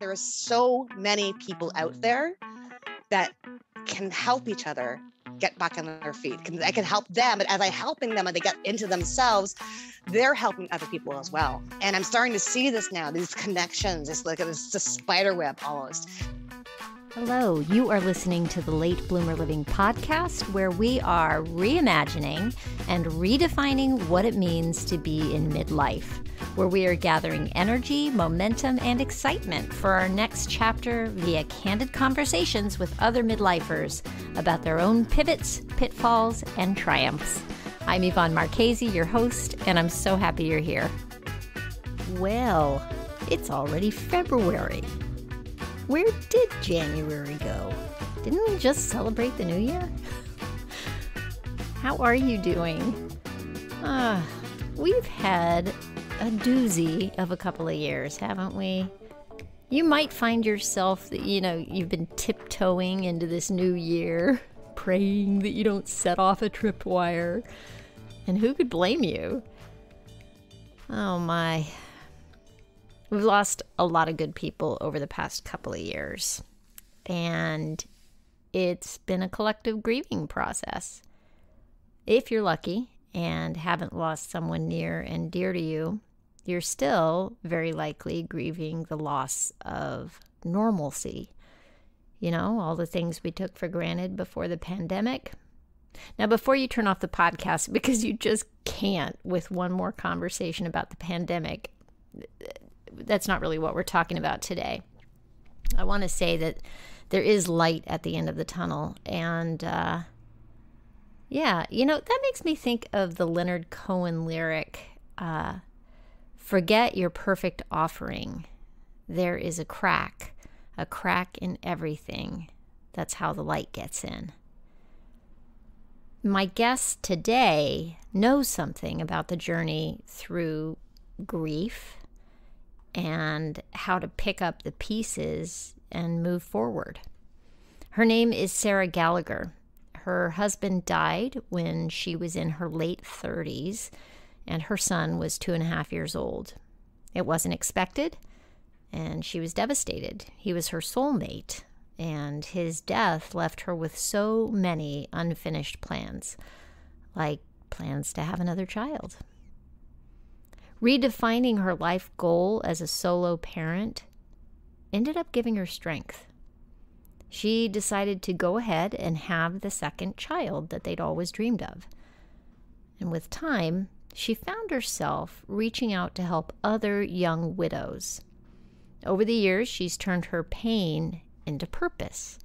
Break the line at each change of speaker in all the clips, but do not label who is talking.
there are so many people out there that can help each other get back on their feet. Can, I can help them, but as I'm helping them and they get into themselves, they're helping other people as well. And I'm starting to see this now, these connections. It's like it's a spider web almost.
Hello, you are listening to the Late Bloomer Living podcast, where we are reimagining and redefining what it means to be in midlife where we are gathering energy, momentum, and excitement for our next chapter via candid conversations with other midlifers about their own pivots, pitfalls, and triumphs. I'm Yvonne Marchese, your host, and I'm so happy you're here. Well, it's already February. Where did January go? Didn't we just celebrate the new year? How are you doing? Uh, we've had a doozy of a couple of years, haven't we? You might find yourself you know, you've been tiptoeing into this new year, praying that you don't set off a tripwire. And who could blame you? Oh my. We've lost a lot of good people over the past couple of years. And it's been a collective grieving process. If you're lucky and haven't lost someone near and dear to you, you're still very likely grieving the loss of normalcy. You know, all the things we took for granted before the pandemic. Now, before you turn off the podcast, because you just can't with one more conversation about the pandemic, that's not really what we're talking about today. I want to say that there is light at the end of the tunnel. And uh, yeah, you know, that makes me think of the Leonard Cohen lyric. Uh, Forget your perfect offering. There is a crack, a crack in everything. That's how the light gets in. My guest today knows something about the journey through grief and how to pick up the pieces and move forward. Her name is Sarah Gallagher. Her husband died when she was in her late 30s and her son was two and a half years old. It wasn't expected, and she was devastated. He was her soulmate, and his death left her with so many unfinished plans, like plans to have another child. Redefining her life goal as a solo parent ended up giving her strength. She decided to go ahead and have the second child that they'd always dreamed of. And with time, she found herself reaching out to help other young widows. Over the years, she's turned her pain into purpose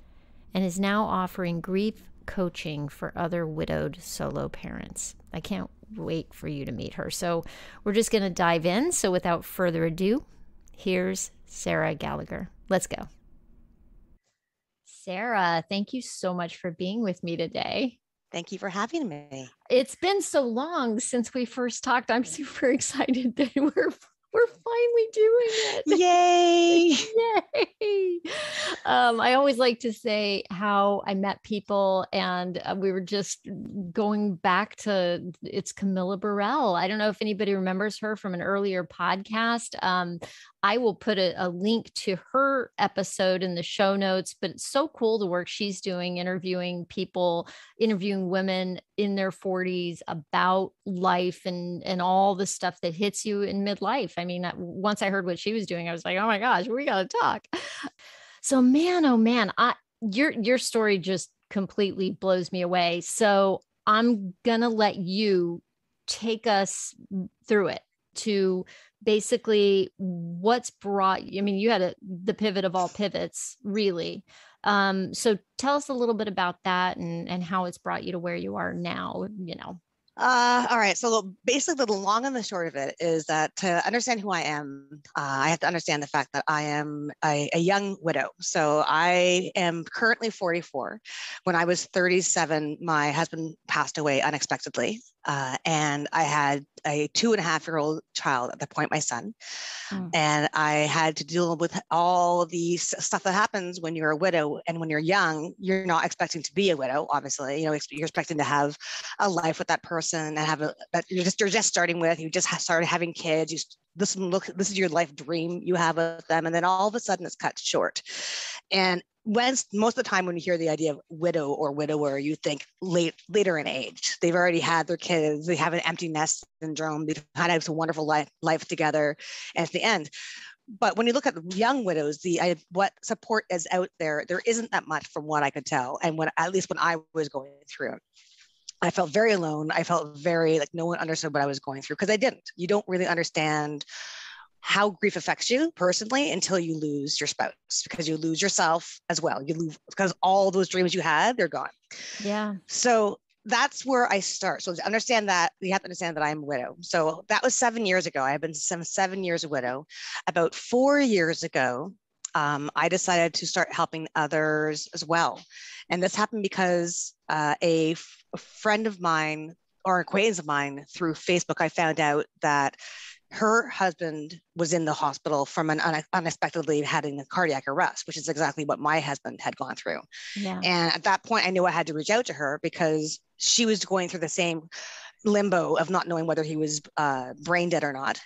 and is now offering grief coaching for other widowed solo parents. I can't wait for you to meet her. So, we're just going to dive in. So, without further ado, here's Sarah Gallagher. Let's go. Sarah, thank you so much for being with me today.
Thank you for having me.
It's been so long since we first talked. I'm super excited that we're we're finally doing it.
Yay!
Yay! Um, I always like to say how I met people, and uh, we were just going back to it's Camilla Burrell. I don't know if anybody remembers her from an earlier podcast. Um, I will put a, a, link to her episode in the show notes, but it's so cool the work she's doing, interviewing people, interviewing women in their 40s about life and, and all the stuff that hits you in midlife. I mean, once I heard what she was doing, I was like, oh my gosh, we got to talk. So man, oh man, I, your, your story just completely blows me away. So I'm going to let you take us through it to basically what's brought you, i mean you had a, the pivot of all pivots really um, so tell us a little bit about that and and how it's brought you to where you are now you know
uh, all right. So basically, the long and the short of it is that to understand who I am, uh, I have to understand the fact that I am a, a, young widow. So I am currently 44. When I was 37, my husband passed away unexpectedly. Uh, and I had a two and a half year old child at the point, my son. Mm. And I had to deal with all the stuff that happens when you're a widow. And when you're young, you're not expecting to be a widow, obviously. You know, you're expecting to have a life with that person and have a, that you're just, you're just starting with, you just started having kids, you this look this is your life dream you have with them and then all of a sudden it's cut short and when most of the time when you hear the idea of widow or widower you think late later in age. They've already had their kids. They have an empty nest syndrome. They've had a wonderful life, life together at the end. But when you look at young widows the I, what support is out there there isn't that much from what i could tell. And when at least when i was going through I felt very alone. I felt very like no one understood what I was going through because I didn't. You don't really understand how grief affects you personally until you lose your spouse because you lose yourself as well. You lose because all those dreams you had, they're gone.
Yeah.
So that's where I start. So to understand that, you have to understand that I'm a widow. So that was seven years ago. I've been seven, seven years a widow. About four years ago, um, I decided to start helping others as well. And this happened because uh, a, f- a friend of mine or acquaintance of mine through Facebook, I found out that her husband was in the hospital from an un- unexpectedly having a cardiac arrest, which is exactly what my husband had gone through. Yeah. And at that point, I knew I had to reach out to her because she was going through the same limbo of not knowing whether he was uh, brain dead or not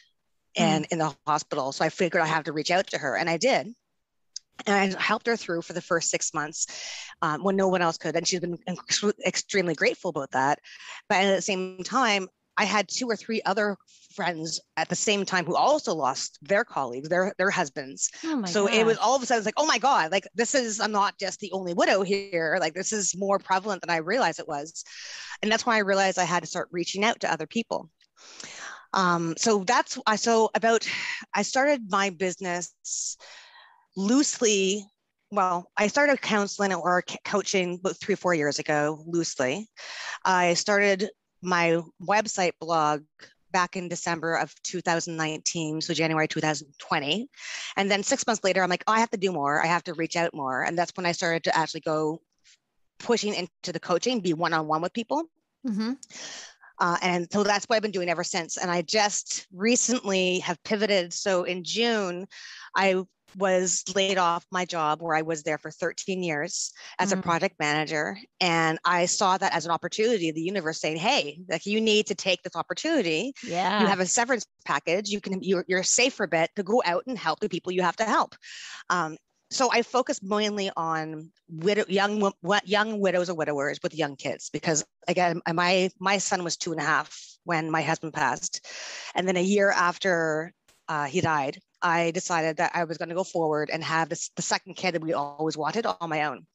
and mm. in the hospital. So I figured I have to reach out to her, and I did and I helped her through for the first six months um, when no one else could. And she's been ex- extremely grateful about that. But at the same time, I had two or three other friends at the same time who also lost their colleagues, their their husbands. Oh so it was all of a sudden like, oh my God, like this is I'm not just the only widow here. Like this is more prevalent than I realized it was. And that's why I realized I had to start reaching out to other people. Um, so that's I so about I started my business loosely well, I started counseling or coaching about three or four years ago, loosely. I started my website blog back in December of 2019, so January 2020. And then six months later, I'm like, oh, I have to do more. I have to reach out more. And that's when I started to actually go pushing into the coaching, be one on one with people. Mm-hmm. Uh, and so that's what I've been doing ever since. And I just recently have pivoted. So in June, I was laid off my job where I was there for 13 years as mm-hmm. a project manager. And I saw that as an opportunity, the universe saying, Hey, like you need to take this opportunity.
Yeah.
You have a severance package. You can, you're, you're safe for a bit to go out and help the people you have to help. Um, so I focus mainly on widow, young young widows or widowers with young kids because again my my son was two and a half when my husband passed, and then a year after uh, he died, I decided that I was going to go forward and have this, the second kid that we always wanted on my own.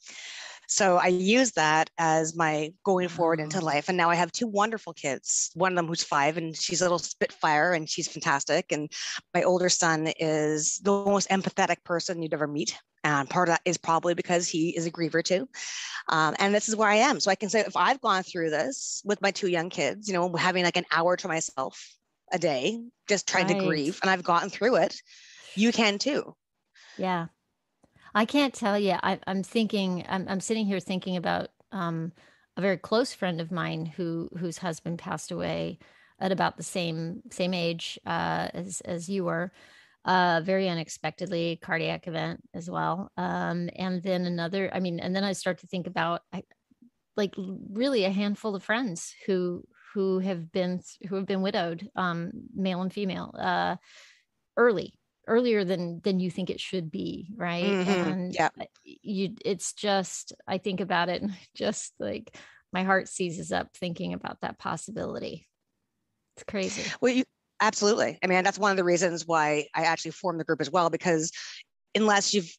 So I used that as my going forward into life. And now I have two wonderful kids. One of them who's five and she's a little spitfire and she's fantastic. And my older son is the most empathetic person you'd ever meet. And part of that is probably because he is a griever too. Um, and this is where I am. So I can say if I've gone through this with my two young kids, you know, having like an hour to myself a day just trying right. to grieve and I've gotten through it, you can too.
Yeah. I can't tell you. I, am thinking, I'm, I'm, sitting here thinking about um, a very close friend of mine who whose husband passed away at about the same same age uh, as as you were. Uh, very unexpectedly, cardiac event as well. Um, and then another. I mean, and then I start to think about I, like really a handful of friends who who have been who have been widowed, um, male and female, uh, early earlier than than you think it should be right? Mm-hmm. and yeah. You it's just i think about it and just like my heart seizes up thinking about that possibility. It's crazy.
Well you absolutely. I mean that's one of the reasons why i actually formed the group as well because unless you've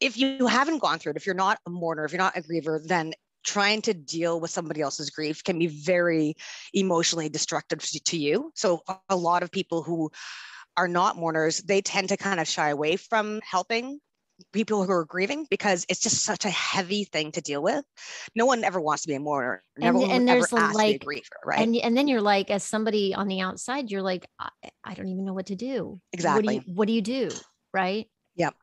if you haven't gone through it if you're not a mourner if you're not a griever then trying to deal with somebody else's grief can be very emotionally destructive to you. So a lot of people who are not mourners, they tend to kind of shy away from helping people who are grieving because it's just such a heavy thing to deal with. No one ever wants to be a mourner. Never and, and there's like, a griever, right?
And, and then you're like, as somebody on the outside, you're like, I, I don't even know what to do.
Exactly.
What do you, what do, you do? Right.
Yep.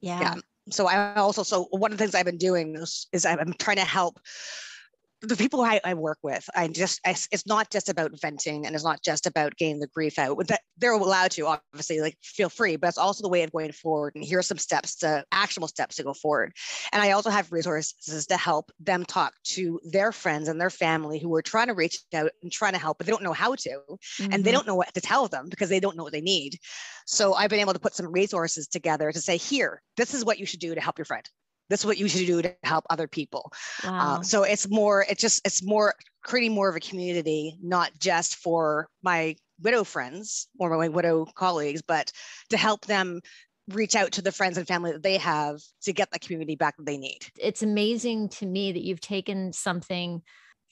Yeah. yeah
so I also so one of the things I've been doing is, is I'm trying to help the people I, I work with, I just, I, it's not just about venting and it's not just about getting the grief out. That they're allowed to, obviously, like feel free, but it's also the way of going forward. And here are some steps to actionable steps to go forward. And I also have resources to help them talk to their friends and their family who are trying to reach out and trying to help, but they don't know how to, mm-hmm. and they mm-hmm. don't know what to tell them because they don't know what they need. So I've been able to put some resources together to say, here, this is what you should do to help your friend this is what you should do to help other people. Uh, wow. uh, so it's more it's just it's more creating more of a community not just for my widow friends or my widow colleagues but to help them reach out to the friends and family that they have to get the community back that they need.
It's amazing to me that you've taken something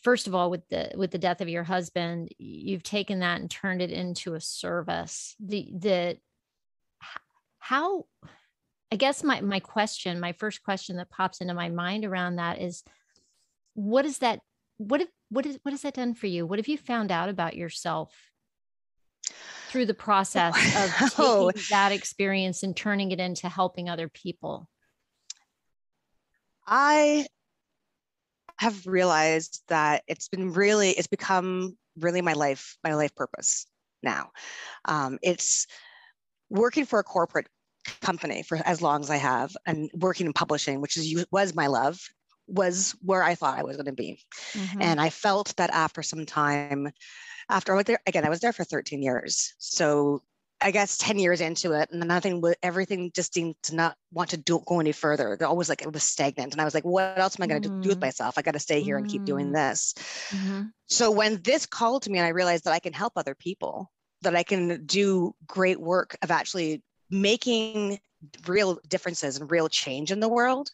first of all with the with the death of your husband you've taken that and turned it into a service. The the how I guess my my question, my first question that pops into my mind around that is what is that what have, what is what has that done for you? What have you found out about yourself through the process of oh. taking that experience and turning it into helping other people?
I have realized that it's been really it's become really my life my life purpose now um, it's working for a corporate company for as long as I have and working in publishing, which is was my love, was where I thought I was going to be. Mm-hmm. And I felt that after some time, after I was there again, I was there for 13 years. So I guess 10 years into it, and nothing, everything just seemed to not want to do, go any further. They're always like it was stagnant. And I was like, what else am I going to mm-hmm. do with mm-hmm. myself? I got to stay here mm-hmm. and keep doing mm-hmm. this. Mm-hmm. So when this called to me and I realized that I can help other people, that I can do great work of actually making real differences and real change in the world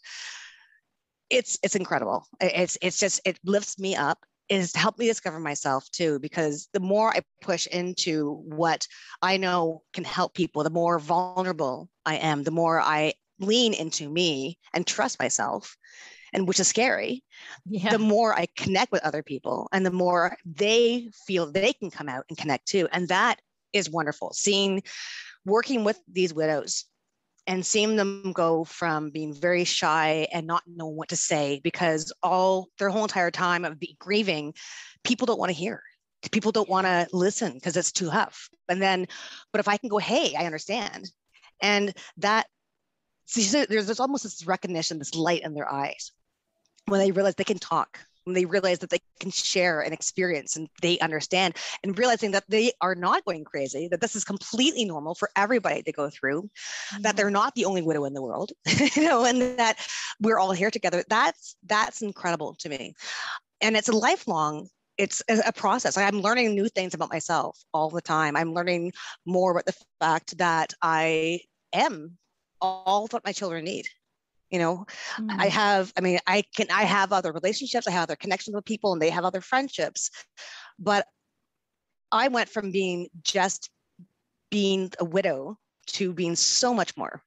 it's it's incredible it's it's just it lifts me up is to help me discover myself too because the more i push into what i know can help people the more vulnerable i am the more i lean into me and trust myself and which is scary yeah. the more i connect with other people and the more they feel they can come out and connect too and that is wonderful seeing working with these widows and seeing them go from being very shy and not knowing what to say because all their whole entire time of grieving, people don't want to hear. People don't want to listen because it's too tough. And then, but if I can go, hey, I understand. And that, see, there's, there's almost this recognition, this light in their eyes when they realize they can talk when they realize that they can share an experience and they understand and realizing that they are not going crazy that this is completely normal for everybody to go through mm-hmm. that they're not the only widow in the world you know and that we're all here together that's that's incredible to me and it's a lifelong it's a process. I'm learning new things about myself all the time. I'm learning more about the fact that I am all that my children need you know mm. i have i mean i can i have other relationships i have other connections with people and they have other friendships but i went from being just being a widow to being so much more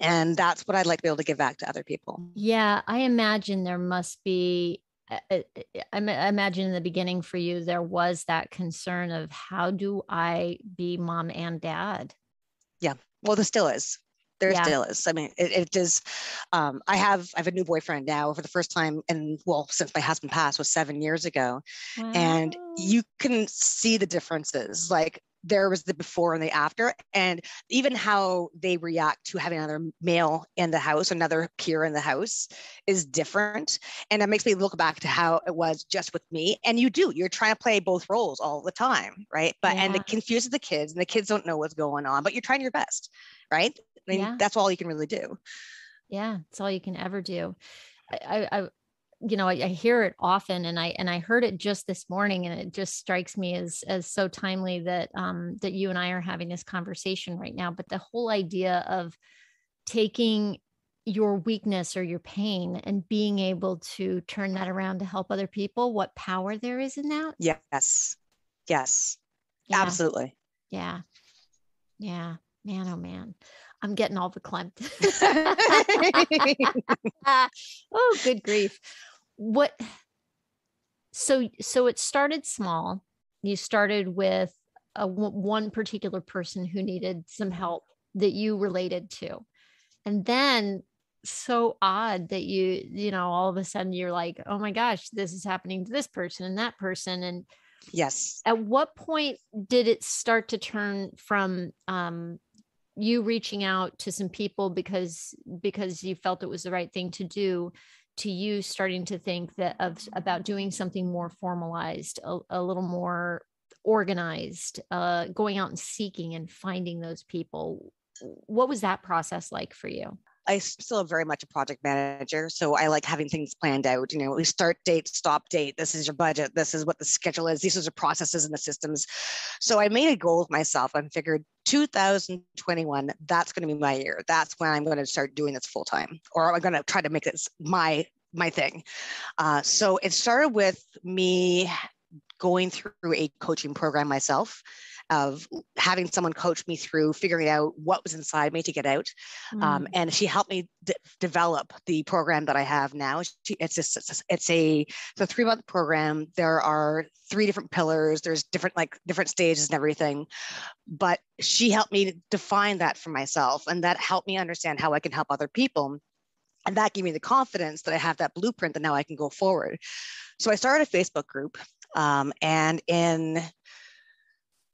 and that's what i'd like to be able to give back to other people
yeah i imagine there must be uh, uh, uh, I imagine in the beginning for you, there was that concern of how do I be mom and dad?
Yeah, well, there still is there yeah. still is. I mean, it, it is. Um, I have I have a new boyfriend now for the first time, and well, since my husband passed was seven years ago, wow. and you can see the differences. Like there was the before and the after, and even how they react to having another male in the house, another peer in the house, is different, and it makes me look back to how it was just with me. And you do, you're trying to play both roles all the time, right? But yeah. and it confuses the kids, and the kids don't know what's going on, but you're trying your best, right? I mean, yeah. that's all you can really do.
Yeah, it's all you can ever do. I, I, you know, I, I, hear it often, and I and I heard it just this morning, and it just strikes me as as so timely that um, that you and I are having this conversation right now. But the whole idea of taking your weakness or your pain and being able to turn that around to help other people, what power there is in that.
Yes, yes, yeah. absolutely.
Yeah, yeah, man, oh man. I'm getting all the verklempt. oh, good grief. What so so it started small. You started with a one particular person who needed some help that you related to. And then so odd that you you know all of a sudden you're like oh my gosh this is happening to this person and that person and
yes
at what point did it start to turn from um you reaching out to some people because because you felt it was the right thing to do to you starting to think that of about doing something more formalized a, a little more organized uh, going out and seeking and finding those people what was that process like for you
I still am very much a project manager. So I like having things planned out. You know, we start date, stop date. This is your budget. This is what the schedule is. These are the processes and the systems. So I made a goal with myself and figured 2021, that's going to be my year. That's when I'm going to start doing this full time, or I'm going to try to make this my my thing. Uh, so it started with me going through a coaching program myself of having someone coach me through figuring out what was inside me to get out. Um, mm. Um, and she helped me d- develop the program that I have now. She, it's just, it's, it's a, it's a three month program. There are three different pillars. There's different, like different stages and everything, but she helped me define that for myself. And that helped me understand how I can help other people. And that gave me the confidence that I have that blueprint that now I can go forward. So I started a Facebook group. Um, and in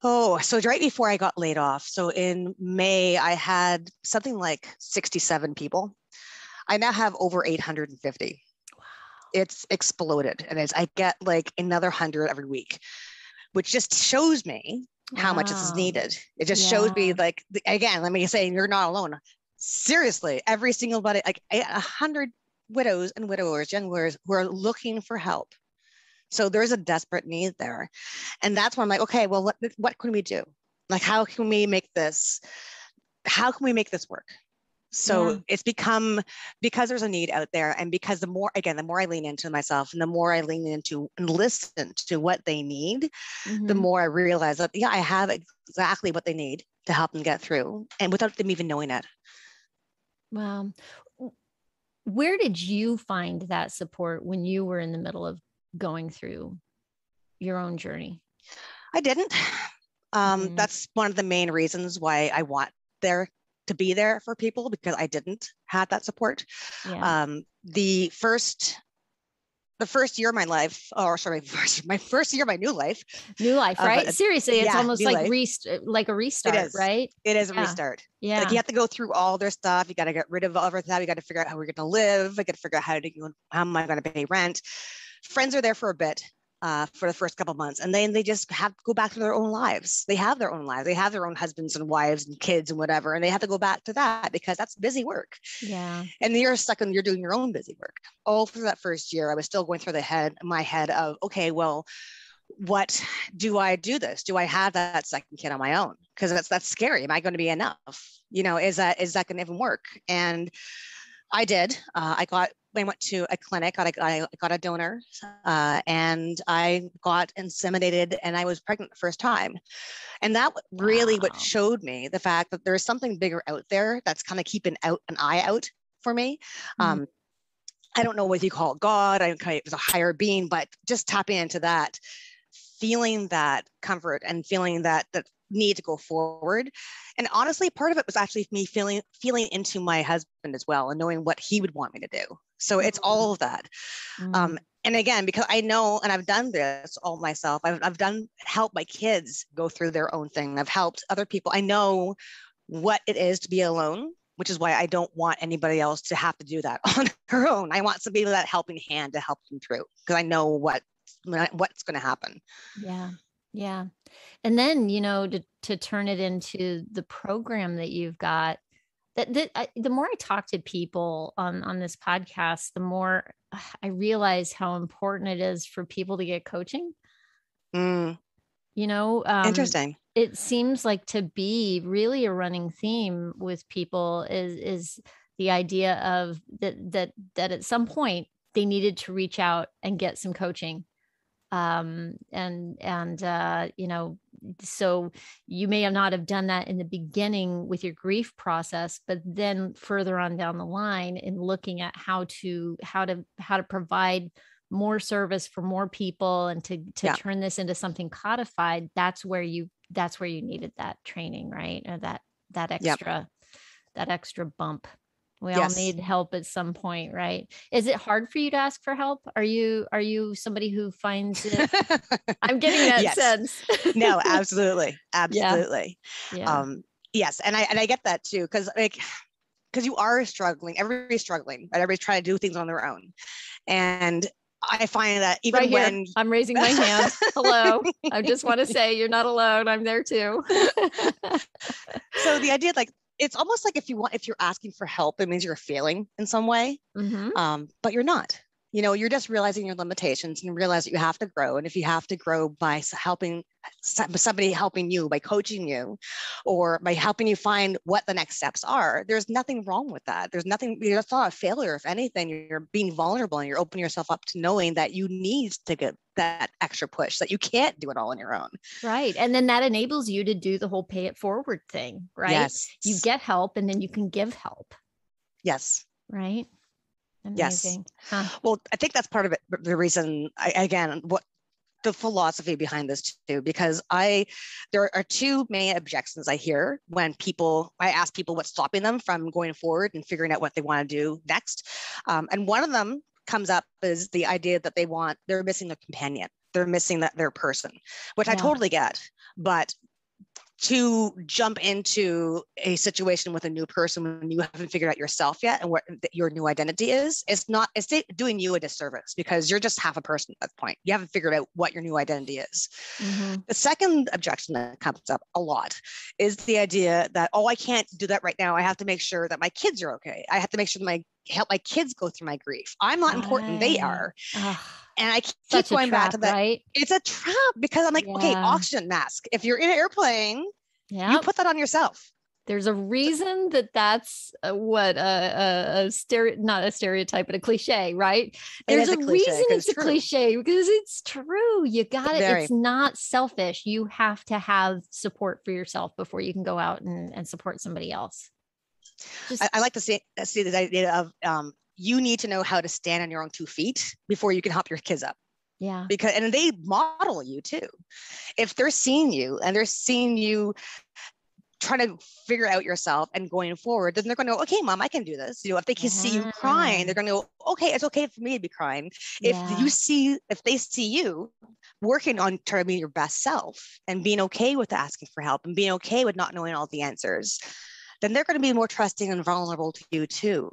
Oh, so right before I got laid off. So in May, I had something like 67 people. I now have over 850. Wow. It's exploded. And it's, I get like another 100 every week, which just shows me how wow. much is needed. It just yeah. shows me like, again, let me say, you're not alone. Seriously, every single body, like a hundred widows and widowers, young widowers who are looking for help so there's a desperate need there. And that's when I'm like, okay, well, what, what can we do? Like, how can we make this, how can we make this work? So yeah. it's become because there's a need out there, and because the more, again, the more I lean into myself and the more I lean into and listen to what they need, mm-hmm. the more I realize that, yeah, I have exactly what they need to help them get through and without them even knowing it.
Wow. Where did you find that support when you were in the middle of going through your own journey?
I didn't. Um, mm-hmm. That's one of the main reasons why I want there to be there for people because I didn't have that support. Yeah. Um, the first the first year of my life, or sorry, first, my first year of my new life.
New life, right? Uh, Seriously, it's yeah, almost like rest, like a restart,
it is.
right?
It is a yeah. restart. Yeah. Like you have to go through all their stuff. You got to get rid of all of that. You got to figure out how we're going to live. I got to figure out how to how am I going to pay rent friends are there for a bit uh, for the first couple months and then they just have to go back to their own lives. They have their own lives. They have their own husbands and wives and kids and whatever and they have to go back to that because that's busy work.
Yeah.
And you're stuck and you're doing your own busy work. All through that first year i was still going through the head my head of okay well what do i do this? Do i have that second kid on my own? Because that's that's scary. Am i going to be enough? You know is that is that going to even work? And I did. Uh, I got I went to a clinic, got a, I got a donor, uh, and I got inseminated, and I was pregnant the first time. And that really wow. what showed me the fact that there's something bigger out there that's kind of keeping out an eye out for me. Mm-hmm. Um, I don't know what you call it, God. I it was a higher being, but just tapping into that, feeling that comfort and feeling that that need to go forward. And honestly, part of it was actually me feeling feeling into my husband as well and knowing what he would want me to do. So it's all of that. Mm-hmm. Um, and again, because I know, and I've done this all myself, I've, I've done help my kids go through their own thing. I've helped other people. I know what it is to be alone, which is why I don't want anybody else to have to do that on their own. I want somebody with that helping hand to help them through because I know what what's going to happen.
Yeah. Yeah. And then, you know, to to turn it into the program that you've got that, I, the more I talk to people on on this podcast, the more I realize how important it is for people to get coaching.
Mm.
You know, um,
interesting.
It seems like to be really a running theme with people is is the idea of that that that at some point they needed to reach out and get some coaching um, and and uh, you know so you may have not have done that in the beginning with your grief process but then further on down the line in looking at how to how to how to provide more service for more people and to to yeah. turn this into something codified that's where you that's where you needed that training right or that that extra yep. that extra bump We yes. all need help at some point, right? Is it hard for you to ask for help? Are you are you somebody who finds it? I'm getting that yes. sense.
no, absolutely, absolutely. Yeah. yeah. Um, yes, and I and I get that too because like because you are struggling. Everybody's struggling. Right? Everybody's trying to do things on their own, and I find that even right when
I'm raising my hand, hello, I just want to say you're not alone. I'm there too.
so the idea, like, it's almost like if you want, if you're asking for help, it means you're failing in some way, mm-hmm. um, but you're not you know you're just realizing your limitations and realize that you have to grow and if you have to grow by helping somebody helping you by coaching you or by helping you find what the next steps are there's nothing wrong with that. There's nothing it's not a failure if anything you're being vulnerable and you're opening yourself up to knowing that you need to get that extra push that you can't do it all on your own.
Right and then that enables you to do the whole pay it forward thing right? Yes. you get help and then you can give help.
Yes.
Right
Amazing. Yes. Huh. Well, I think that's part of it. The reason, I, again, what the philosophy behind this too, because I, there are two main objections I hear when people, I ask people what's stopping them from going forward and figuring out what they want to do next. Um, and one of them comes up is the idea that they want, they're missing a companion. They're missing that their person, which yeah. I totally get. But to jump into a situation with a new person when you haven't figured out yourself yet and what your new identity is it's not it's doing you a disservice because you're just half a person at that point. You haven't figured out what your new identity is. Mm-hmm. the second objection that comes up a lot is the idea that oh i can't do that right now. I have to make sure that my kids are okay. I have to make sure that my help my kids go through my grief. I'm not important. They are and I keep Such going trap, back to that. Right? It's a trap because I'm like, yeah. okay, oxygen mask. If you're in an airplane, you put that on yourself.
There's a reason that that's uh, what a, a, a stereo, not a stereotype, but a cliche, right? There's a, a cliche, reason it's a cliche because it's true. You got it. It's not selfish. You have to have support for yourself before you can go out and, and support somebody else.
Just, I, I, like to see, see the idea of um, you need to know how to stand on your own two feet before you can help your kids up.
Yeah.
Because and they model you too. If they're seeing you and they're seeing you trying to figure out yourself and going forward, then they're going to go, okay, mom, I can do this. You know, if they can yeah. see you crying, they're mm-hmm. going to go, okay, it's okay for me to be crying. If yeah. you see, if they see you working on trying to be your best self and being okay with asking for help and being okay with not knowing all the answers, then they're going to be more trusting and vulnerable to you too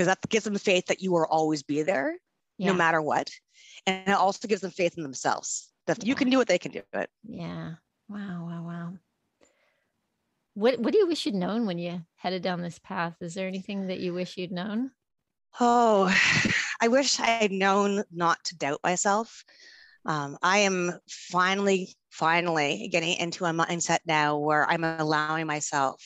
because that gives them faith that you will always be there yeah. no matter what. And it also gives them faith in themselves that yeah. you can do it, they can do it.
Yeah. Wow. Wow. Wow. What What do you wish you'd known when you headed down this path? Is there anything that you wish you'd known?
Oh, I wish I had known not to doubt myself. Um, I am finally, finally getting into a mindset now where I'm allowing myself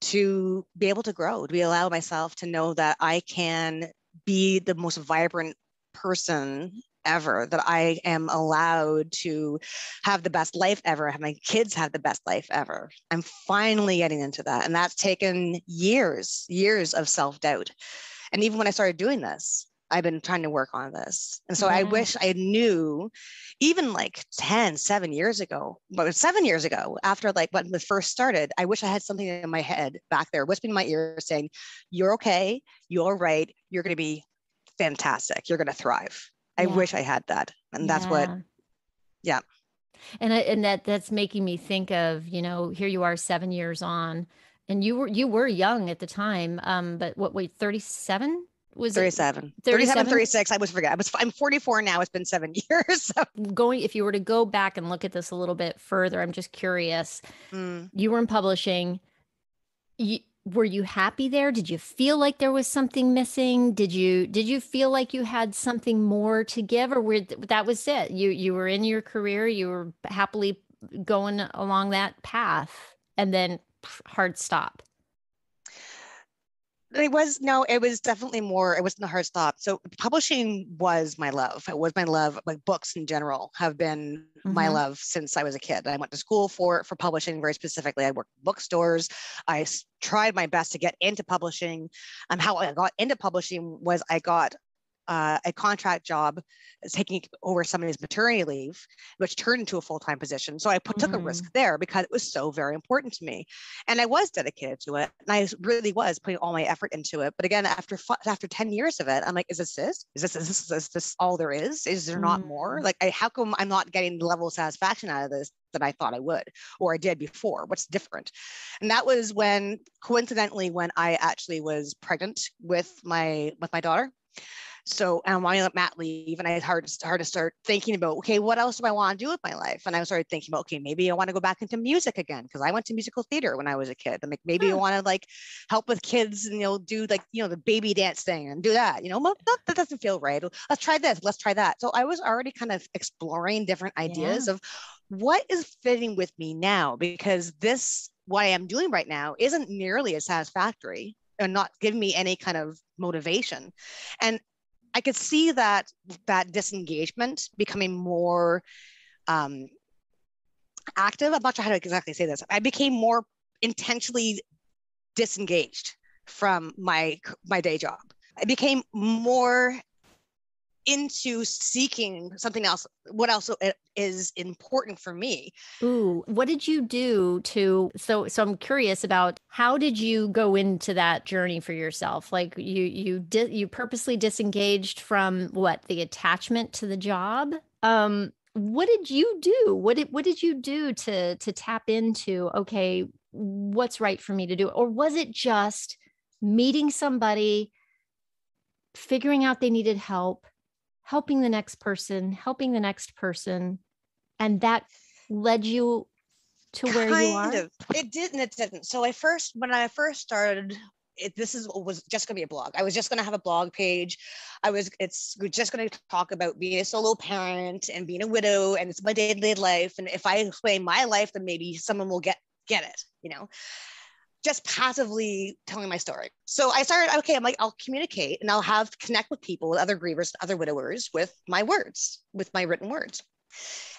to be able to grow, to be allow myself to know that I can be the most vibrant person ever, that I am allowed to have the best life ever, have my kids have the best life ever. I'm finally getting into that. And that's taken years, years of self doubt. And even when I started doing this, I've been trying to work on this. And so yeah. I wish I knew even like 10, seven years ago, but seven years ago, after like when this first started, I wish I had something in my head back there, whispering in my ear saying, You're okay, you're right, you're gonna be fantastic, you're gonna thrive. I yeah. wish I had that. And that's yeah. what, yeah.
And I, and that that's making me think of, you know, here you are seven years on and you were you were young at the time um but what wait 37
was 37 37 36 i was forget. I was i'm 44 now. It's been seven years. So.
going if you were to go back and look at this a little bit further i'm just curious. Mm. you were in publishing. You, were you happy there? Did you feel like there was something missing? Did you did you feel like you had something more to give or were that was it? You you were in your career you were happily going along that path and then hard stop
it was no it was definitely more it wasn't a hard stop. So publishing was my love. It was my love like books in general have been mm-hmm. my love since i was a kid. I went to school for for publishing very specifically. I worked bookstores. I tried my best to get into publishing. And how i got into publishing was i got uh, a contract job taking over somebody's maternity leave, which turned into a full time position. So I put, mm-hmm. took a mm-hmm. risk there because it was so very important to me, and I was dedicated to it, and I really was putting all my effort into it. But again, after after ten years of it, I'm like, is this this? Is this is this, is this all there is? Is there mm-hmm. not more? Mm. Like, I, how come I'm not getting the level of satisfaction out of this that I thought I would or I did before? What's different? And that was when coincidentally when I actually was pregnant with my with my daughter. So I'm on mat leave and I had hard, hard to start thinking about, okay, what else do I want to do with my life? And I started thinking about, okay, maybe I want to go back into music again because I went to musical theater when I was a kid. I'm like, maybe I hmm. want to like help with kids and you know do like you know the baby dance thing and do that. You know, well, that, that doesn't feel right. Let's try this. Let's try that. So I was already kind of exploring different ideas yeah. of what is fitting with me now because this what I am doing right now isn't nearly as satisfactory and not giving me any kind of motivation. And I could see that that disengagement becoming more um, active. I'm not sure how to exactly say this. I became more intentionally disengaged from my my day job. I became more into seeking something else what else is important for me.
Ooh what did you do to so so i'm curious about how did you go into that journey for yourself? Like you you did you purposely disengaged from what the attachment to the job? Um what did you do? What did what did you do to to tap into okay what's right for me to do? Or was it just meeting somebody figuring out they needed help helping the next person, helping the next person. And that led you to where kind you are? Of.
It didn't, it didn't. So I first, when I first started, it, this is was just going to be a blog. I was just going to have a blog page. I was it's we're just going to talk about being a solo parent and being a widow and it's my day-to-day life. And if I explain my life, then maybe someone will get get it, you know just passively telling my story. So I started, okay, I'm like, I'll communicate and I'll have connect with people, with other grievers, other widowers with my words, with my written words.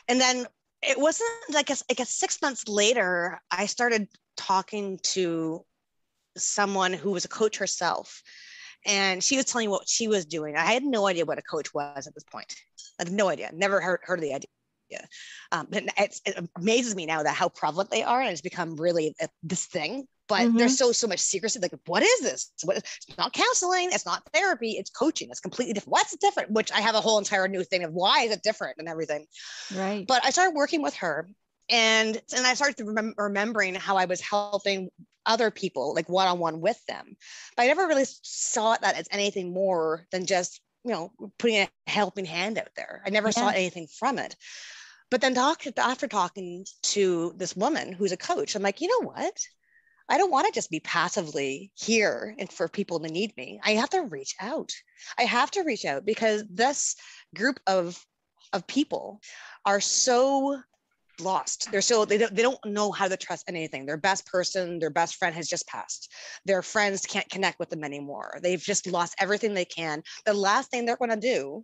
And then it wasn't, guess, I guess six months later, I started talking to someone who was a coach herself. And she was telling me what she was doing. I had no idea what a coach was at this point. I had no idea, never heard, heard of the idea. Um, it amazes me now that how prevalent they are, and it's become really a, this thing but mm-hmm. there's so so much secrecy like what is this? What, it's not counseling it's not therapy it's coaching it's completely different. What's different? Which i have a whole entire new thing of why is it different and everything.
Right.
But i started working with her and and i started remem- remembering how i was helping other people like one-on-one with them. But i never really saw that as anything more than just you know putting a helping hand out there. I never yeah. saw anything from it. But then talk, after talking to this woman who's a coach i'm like you know what I don't want to just be passively here and for people to need me. I have to reach out. I have to reach out because this group of of people are so lost. They're so they don't, they don't know how to trust anything. Their best person, their best friend has just passed. Their friends can't connect with them anymore. They've just lost everything they can. The last thing they're going to do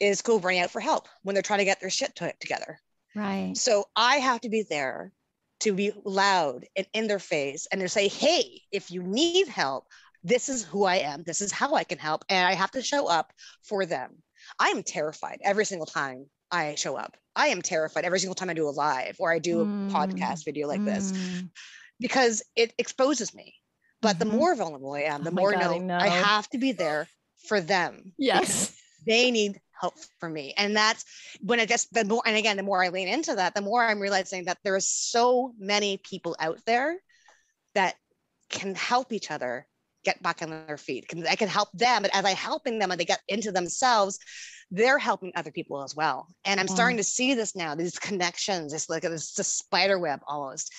is go bring out for help when they're trying to get their shit to, together.
Right.
So I have to be there to be loud and in their face and to say, hey, if you need help, this is who I am. This is how I can help. And I have to show up for them. I am terrified every single time I show up. I am terrified every single time I do a live or I do a mm. podcast video like mm. this because it exposes me. But mm-hmm. the more vulnerable I am, the oh more God, I know I have to be there for them.
Yes.
They need help for me. And that's when I just the more and again, the more I lean into that, the more I'm realizing that there are so many people out there that can help each other get back on their feet. I can help them, but as I helping them and they get into themselves, they're helping other people as well. And I'm starting mm. to see this now, these connections. It's like it's a spider web almost.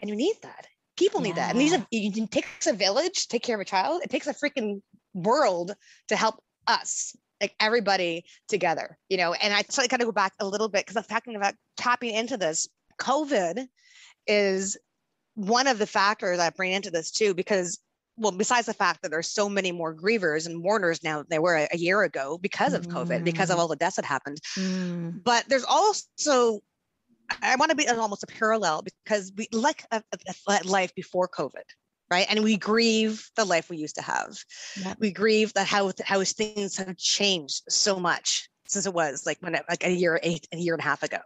And you need that. People need yeah. that. And these are, it takes a village to take care of a child. It takes a freaking world to help us like everybody together, you know. And I so I kind of go back a little bit because I'm talking about tapping into this. COVID is one of the factors that bring into this too, because well, besides the fact that there's so many more grievers and mourners now than there were a, a year ago because of COVID, because of mm. all the deaths that happened. Mm. But there's also I want to be almost a parallel because we like a, a, a life before COVID right? And we grieve the life we used to have.
Yep.
We grieve that how how things have changed so much since it was like when like a year, eight, a year and a half ago.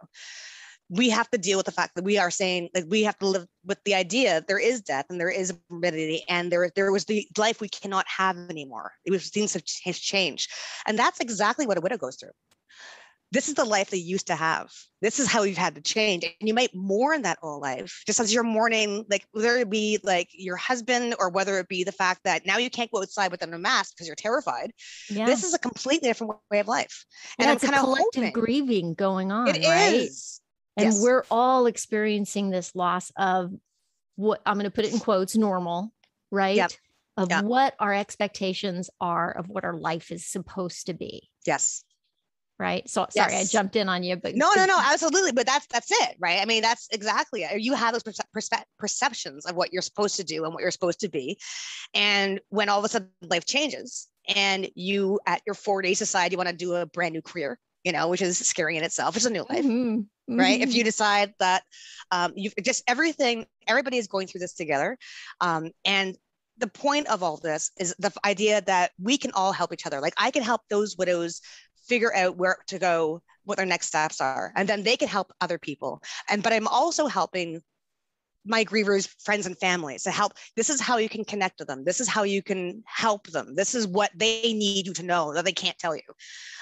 We have to deal with the fact that we are saying that we have to live with the idea that there is death and there is morbidity and there there was the life we cannot have anymore. It was things have, have changed, and that's exactly what a widow goes through this is the life they used to have. This is how you've had to change. And you might mourn that old life, just as you're mourning, like whether it be like your husband or whether it be the fact that now you can't go outside without a mask because you're terrified.
Yeah.
This is a completely different way of life.
and
And
it's a
kind of
collective
hoping
grieving going on,
it
right?
is.
And
Yes.
we're all experiencing this loss of what I'm going to put it in quotes normal, right? Of
Yeah.
what our expectations are of what our life is supposed to be,
Yes.
Right? So sorry, I jumped in on you, but
No, no, no, absolutely. But that's that's it, right? I mean, that's exactly it. You have those perce- perce- perceptions of what you're supposed to do and what you're supposed to be, and when all of a sudden life changes, and you at your 40s decide you want to do a brand new career, you know, which is scary in itself. It's a new life,
Mhm,
right? If
mhm.
you decide that um, you just everything, everybody is going through this together, um, and the point of all this is the idea that we can all help each other. Like I can help those widows figure out where to go, what their next steps are, and then they can help other people. And but I'm also helping my grievers, friends, and families to help. This is how you can connect to them. This is how you can help them. This is what they need you to know that they can't tell you.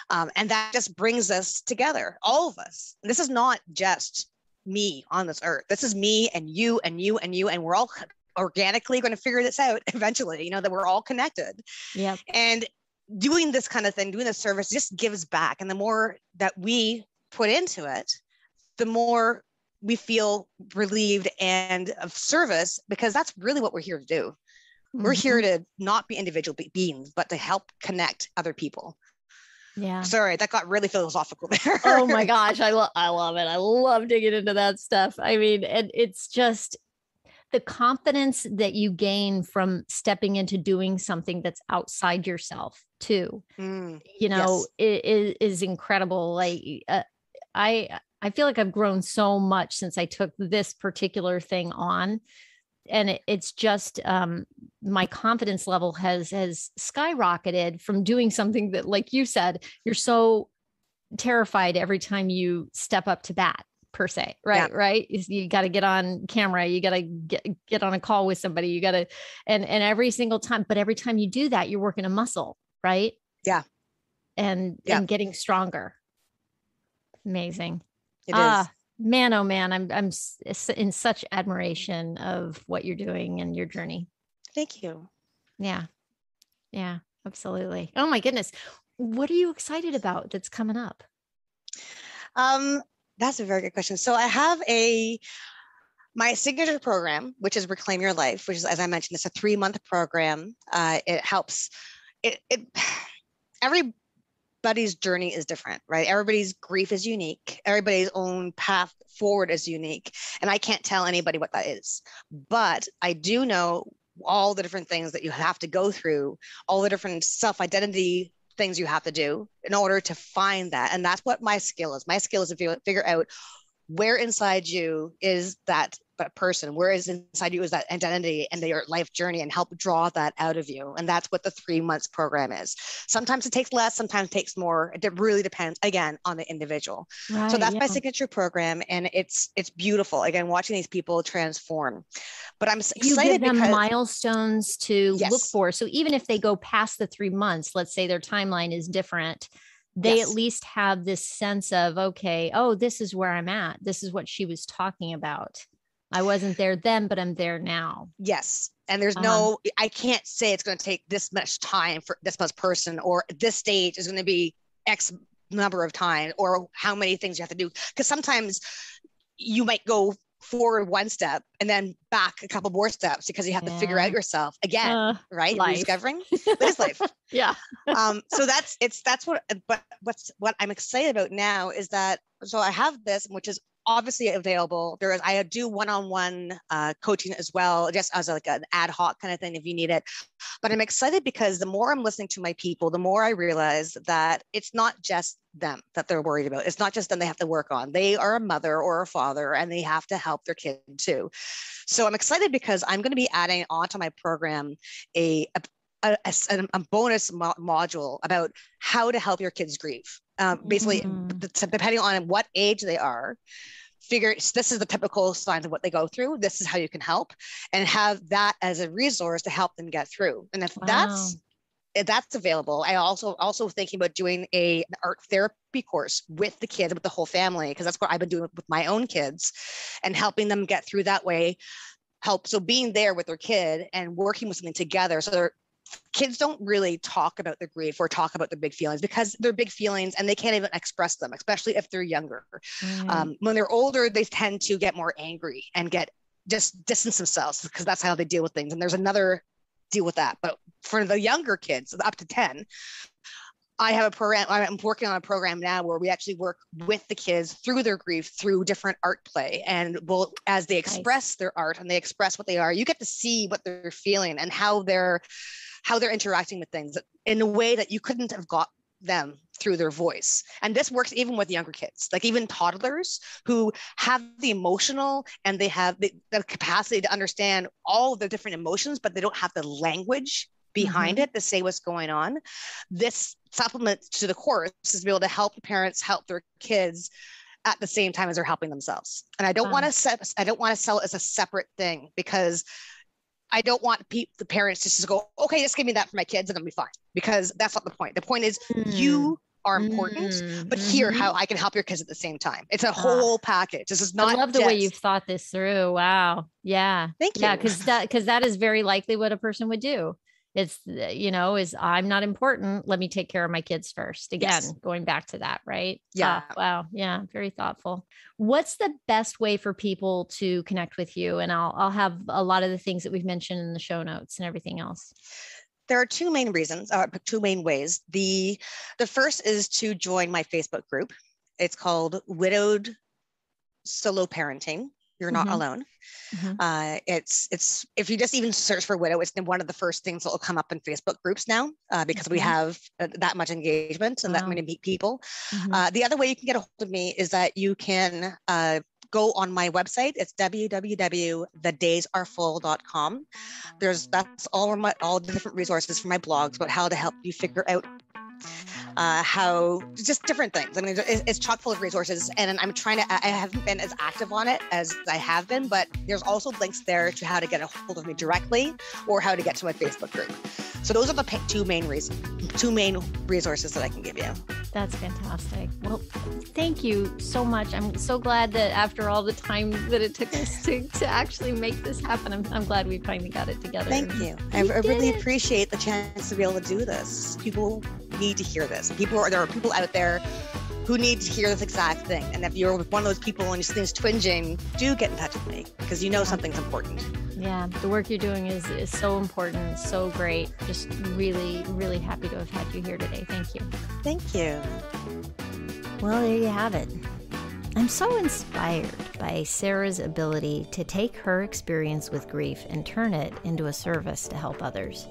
Um, and that just brings us together, all of us. This is not just me on this earth. This is me and you and you and you, and we're all organically going to figure this out eventually. You know that we're all connected
yeah
and doing this kind of thing doing this service just gives back. And the more that we put into it the more we feel relieved and of service because that's really what we're here to do. We're
Mhm.
here to not be individual be- beings but to help connect other people.
Yeah.
sorry that got really philosophical there.
Oh my gosh i love i love it. I love digging into that stuff. I mean and it's just the confidence that you gain from stepping into doing something that's outside yourself too
Mm,
you know
Yes.
is incredible like uh, i i feel like i've grown so much since i took this particular thing on and it, it's just um my confidence level has has skyrocketed from doing something that like you said you're so terrified every time you step up to bat per se right right? You got to get on camera you got to get get on a call with somebody you got to and and every single time but every time you do that you're working a muscle right?
Yeah.
and
Yeah.
and getting stronger. Amazing.
It is.
Ah, man oh man i'm i'm in such admiration of what you're doing and your journey.
Thank you.
Yeah. Yeah absolutely. Oh my goodness. What are you excited about that's coming up?
Um, that's a very good question. So I have a my signature program, which is Reclaim Your Life, which is, as I mentioned, it's a three month program. Uh, it helps. It, it everybody's journey is different, right? Everybody's grief is unique. Everybody's own path forward is unique, and I can't tell anybody what that is. But I do know all the different things that you have to go through, all the different self identity things you have to do in order to find that. And that's what my skill is. My skill is to figure- out where inside you is that that person, where is inside you is that identity and your life journey and help draw that out of you. And that's what the three months program is. Sometimes it takes less, sometimes it takes more. It really depends again on the individual.
right
So that's my signature program. And it's it's beautiful. Again, watching these people transform. But I'm s-
you
excited
give them
because
milestones to look for. So even if they go past the three months, let's say their timeline is different, they
Yes.
at least have this sense of, okay, oh, this is where I'm at. This is what she was talking about. I wasn't there then, but I'm there now.
Yes. And there's
Uh-huh.
no, I can't say it's going to take this much time for this much person or this stage is going to be X number of time or how many things you have to do. Because sometimes you might go forward one step and then back a couple more steps because you have to figure out yourself again,
Uh,
right?
life.
Rediscovering. That is life.
yeah.
um, so that's it's that's what but what's what I'm excited about now is that so I have this which is obviously available. There is I do one-on-one uh, coaching as well, just as like an ad hoc kind of thing if you need it. But I'm excited because the more I'm listening to my people, the more I realize that it's not just them that they're worried about. It's not just them they have to work on. They are a mother or a father and they have to help their kid too. So I'm excited because I'm going to be adding onto my program a, a a, a, a, bonus mo- module about how to help your kids grieve. Um, basically, mm. depending on what age they are, figure this is the typical signs of what they go through. This is how you can help, and have that as a resource to help them get through. And if wow. that's if that's available, I also also thinking about doing a an art therapy course with the kids, with the whole family, because that's what I've been doing with my own kids, and helping them get through that way help so being there with their kid and working with something together so they're kids don't really talk about their grief or talk about their big feelings because they're big feelings and they can't even express them, especially if they're younger. Mm. Um, when they're older, they tend to get more angry and get just distance themselves because that's how they deal with things. And there's another deal with that. But for the younger kids, up to 10, I have a program, I'm working on a program now where we actually work with the kids through their grief through different art play. And will as they express nice. their art and they express what they are, you get to see what they're feeling and how they're how they're interacting with things in a way that you couldn't have got them through their voice. And this works even with younger kids, like even toddlers who have the emotional and they have the, the capacity to understand all the different emotions, but they don't have the language behind mm-hmm. it to say what's going on. This supplement to the course is to be able to help parents help their kids at the same time as they're helping themselves. And I don't um, want to set I don't want to sell it as a separate thing because I don't want pe- the parents just to go, okay, just give me that for my kids and then be fine. Because that's not the point. The point is mm. you are important, mm. but here how I can help your kids at the same time. It's a whole uh, package. This is not.
I love the way you've thought this through. Wow. Yeah.
Thank you.
Yeah, because that because that is very likely what a person would do it's you know is i'm not important let me take care of my kids first again yes. going back to that right?
Yeah.
Uh, wow yeah very thoughtful. What's the best way for people to connect with you? And i'll i'll have a lot of the things that we've mentioned in the show notes and everything else.
There are two main reasons uh, two main ways. The the first is to join my facebook group. It's called widowed solo parenting you're not mm-hmm. alone. Mm-hmm. Uh, it's it's if you just even search for widow, it's one of the first things that will come up in Facebook groups now uh, because mm-hmm. we have uh, that much engagement and wow. that many people. Mm-hmm. Uh, the other way you can get a hold of me is that you can uh, go on my website. It's www.thedaysarefull.com. There's that's all my all the different resources for my blogs about how to help you figure out uh, how just different things. I mean, it's, it's chock full of resources, and I'm trying to. I haven't been as active on it as I have been, but there's also links there to how to get a hold of me directly or how to get to my Facebook group. So those are the two main reasons, two main resources that I can give you.
That's fantastic. Well, thank you so much. I'm so glad that after all the time that it took us to, to actually make this happen, I'm, I'm glad we finally got it together.
Thank you. I, I really appreciate the chance to be able to do this. People need to hear this. People are there are people out there who need to hear this exact thing. And if you're one of those people and your skin's twinging, do get in touch with me because you know something's important.
Yeah, the work you're doing is, is so important, so great. Just really, really happy to have had you here today. Thank you.
Thank you.
Well, there you have it. I'm so inspired by Sarah's ability to take her experience with grief and turn it into a service to help others.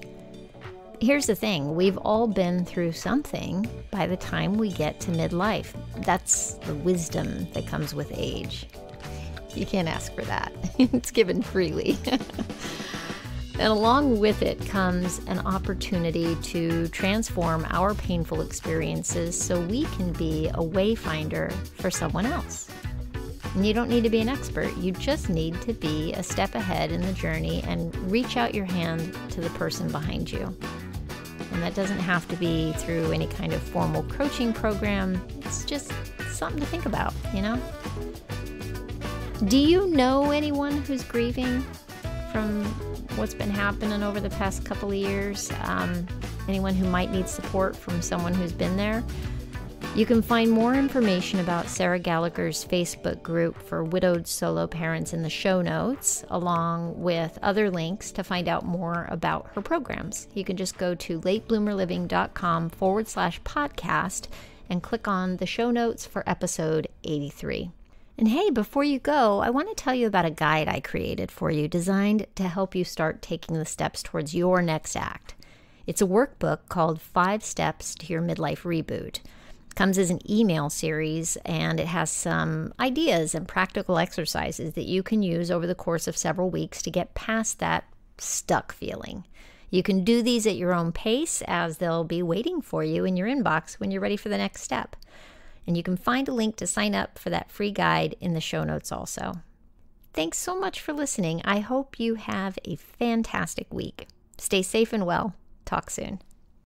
Here's the thing we've all been through something by the time we get to midlife. That's the wisdom that comes with age. You can't ask for that, it's given freely. and along with it comes an opportunity to transform our painful experiences so we can be a wayfinder for someone else. And you don't need to be an expert, you just need to be a step ahead in the journey and reach out your hand to the person behind you. And that doesn't have to be through any kind of formal coaching program. It's just something to think about, you know? Do you know anyone who's grieving from what's been happening over the past couple of years? Um, anyone who might need support from someone who's been there? You can find more information about Sarah Gallagher's Facebook group for widowed solo parents in the show notes, along with other links to find out more about her programs. You can just go to latebloomerliving.com forward slash podcast and click on the show notes for episode 83. And hey, before you go, I want to tell you about a guide I created for you designed to help you start taking the steps towards your next act. It's a workbook called Five Steps to Your Midlife Reboot. Comes as an email series and it has some ideas and practical exercises that you can use over the course of several weeks to get past that stuck feeling. You can do these at your own pace as they'll be waiting for you in your inbox when you're ready for the next step. And you can find a link to sign up for that free guide in the show notes also. Thanks so much for listening. I hope you have a fantastic week. Stay safe and well. Talk soon.